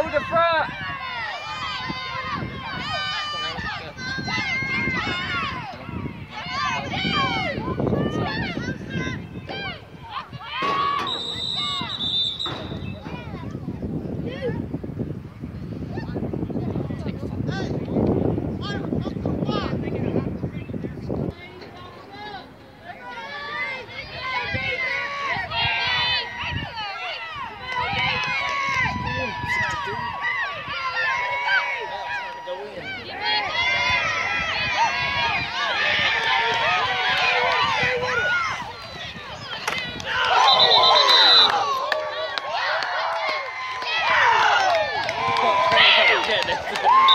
hold the front. Yeah.